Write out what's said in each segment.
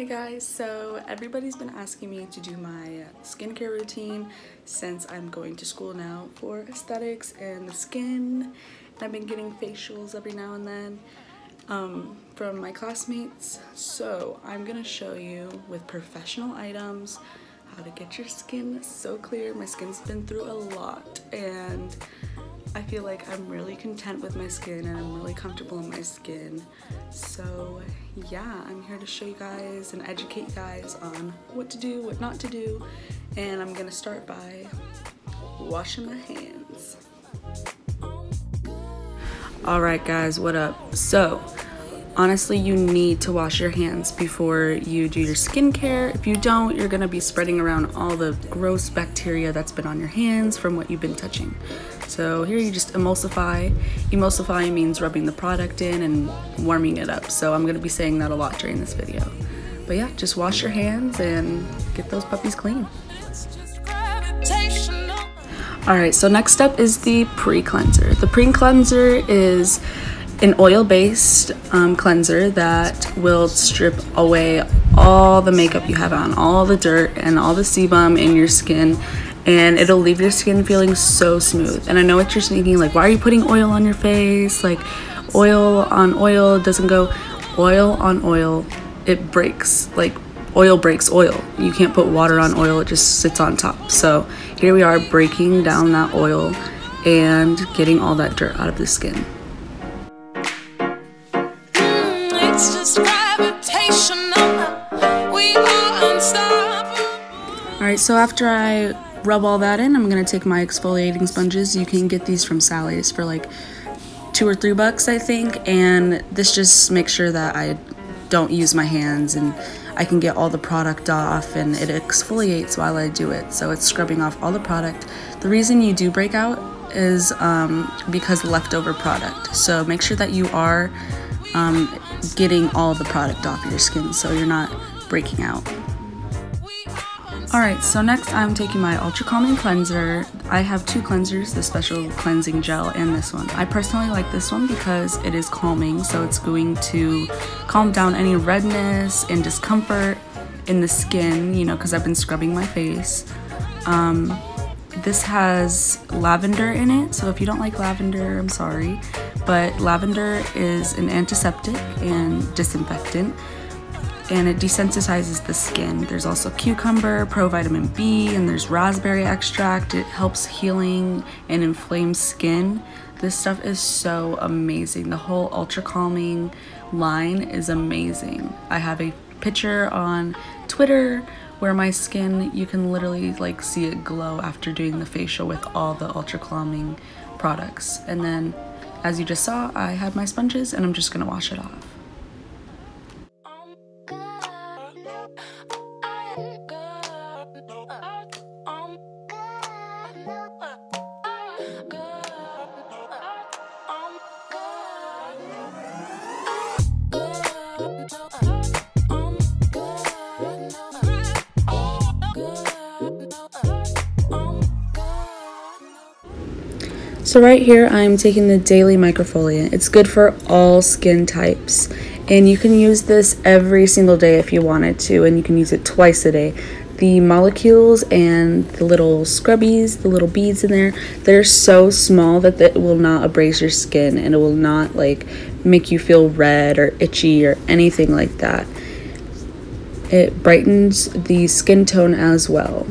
Hey guys, so everybody's been asking me to do my skincare routine since I'm going to school now for aesthetics and the skin. I've been getting facials every now and then um, from my classmates. So I'm gonna show you with professional items how to get your skin so clear. My skin's been through a lot and I feel like I'm really content with my skin and I'm really comfortable in my skin. So yeah, I'm here to show you guys and educate you guys on what to do, what not to do. And I'm gonna start by washing my hands. All right guys, what up? So honestly you need to wash your hands before you do your skincare. If you don't you're going to be spreading around all the gross bacteria that's been on your hands from what you've been touching. So here you just emulsify. Emulsify means rubbing the product in and warming it up. So i'm going to be saying that a lot during this video. But yeah just wash your hands and get those puppies clean. All right so next step is the pre-cleanser. The pre-cleanser is an oil-based um, cleanser that will strip away all the makeup you have on, all the dirt and all the sebum in your skin and it'll leave your skin feeling so smooth. And I know what you're thinking, like, why are you putting oil on your face? Like, oil on oil doesn't go, oil on oil, it breaks. Like, oil breaks oil. You can't put water on oil, it just sits on top. So here we are breaking down that oil and getting all that dirt out of the skin. Alright, so after I rub all that in, I'm going to take my exfoliating sponges. You can get these from Sally's for like two or three bucks, I think. And this just makes sure that I don't use my hands and I can get all the product off and it exfoliates while I do it. So it's scrubbing off all the product. The reason you do break out is um, because leftover product. So make sure that you are um, getting all the product off your skin so you're not breaking out. Alright, so next I'm taking my Ultra Calming Cleanser. I have two cleansers, the Special Cleansing Gel and this one. I personally like this one because it is calming, so it's going to calm down any redness and discomfort in the skin, you know, because I've been scrubbing my face. Um, this has lavender in it, so if you don't like lavender, I'm sorry. But lavender is an antiseptic and disinfectant and it desensitizes the skin. There's also cucumber, provitamin B, and there's raspberry extract. It helps healing and inflamed skin. This stuff is so amazing. The whole ultra calming line is amazing. I have a picture on Twitter where my skin, you can literally like see it glow after doing the facial with all the ultra calming products. And then as you just saw, I had my sponges and I'm just gonna wash it off. So right here I'm taking the Daily Microfoliant. It's good for all skin types and you can use this every single day if you wanted to and you can use it twice a day. The molecules and the little scrubbies, the little beads in there, they're so small that it will not abrase your skin and it will not like make you feel red or itchy or anything like that. It brightens the skin tone as well.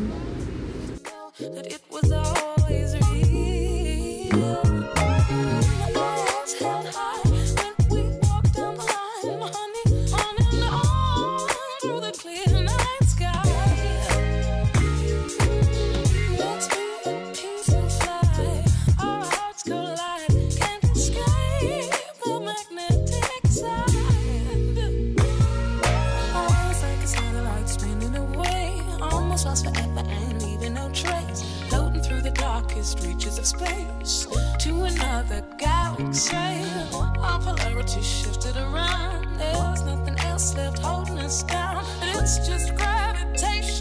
Space to another galaxy. Our polarity shifted around. There's nothing else left holding us down. It's just gravitational.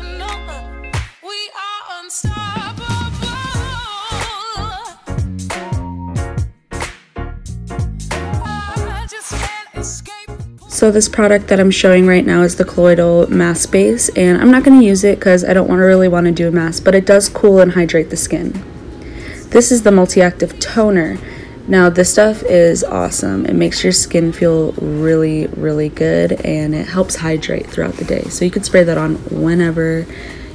So this product that I'm showing right now is the colloidal mask base and I'm not going to use it because I don't want to really want to do a mask but it does cool and hydrate the skin. This is the multi-active toner. Now this stuff is awesome. It makes your skin feel really really good and it helps hydrate throughout the day. So you could spray that on whenever.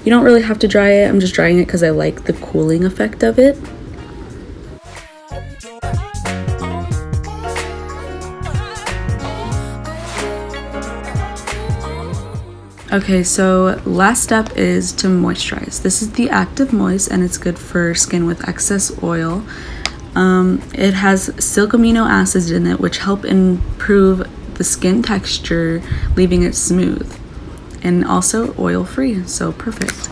You don't really have to dry it. I'm just drying it because I like the cooling effect of it. Okay, so last step is to moisturize. This is the Active Moist and it's good for skin with excess oil. Um, it has silk amino acids in it which help improve the skin texture, leaving it smooth. And also oil free, so perfect.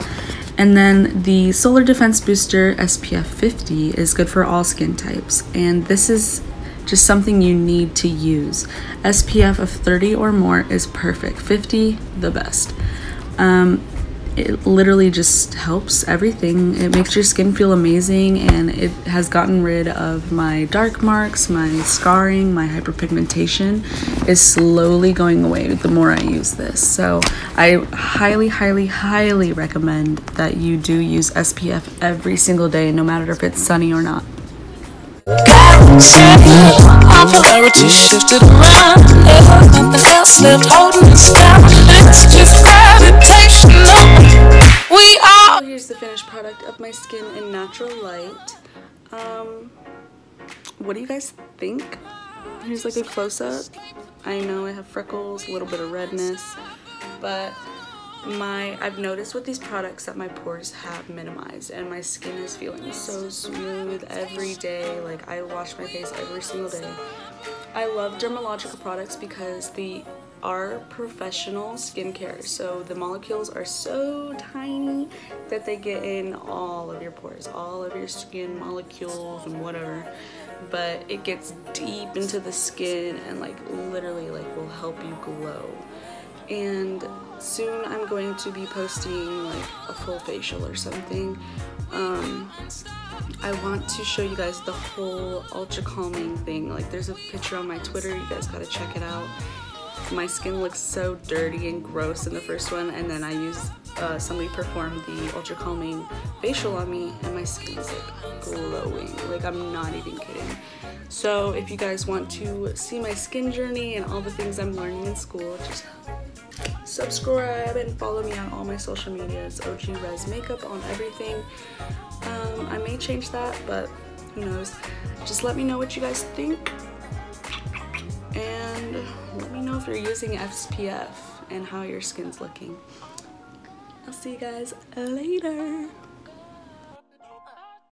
And then the Solar Defense Booster SPF 50 is good for all skin types. And this is just something you need to use. SPF of 30 or more is perfect, 50 the best. Um, it literally just helps everything. It makes your skin feel amazing and it has gotten rid of my dark marks, my scarring, my hyperpigmentation is slowly going away the more I use this. So I highly, highly, highly recommend that you do use SPF every single day, no matter if it's sunny or not. Our polarity shifted around. There's nothing else left holding us down. It's just gravitational. We are. Here's the finished product of my skin in natural light. Um, what do you guys think? Here's like a close-up. I know I have freckles, a little bit of redness, but my I've noticed with these products that my pores have minimized and my skin is feeling so smooth every day. Like I wash my face every single day. I love Dermalogica products because they are professional skincare. So the molecules are so tiny that they get in all of your pores all of your skin molecules and whatever. But it gets deep into the skin and like literally like will help you glow. And soon I'm going to be posting like a full facial or something. Um, I want to show you guys the whole ultra calming thing. Like there's a picture on my Twitter, you guys gotta check it out. My skin looks so dirty and gross in the first one and then I used, uh, somebody performed the ultra calming facial on me and my skin is like glowing. Like I'm not even kidding. So if you guys want to see my skin journey and all the things I'm learning in school, just subscribe and follow me on all my social medias. OG Rez Makeup on everything. Um, I may change that but who knows? Just let me know what you guys think. And let me know if you're using SPF and how your skin's looking. I'll see you guys later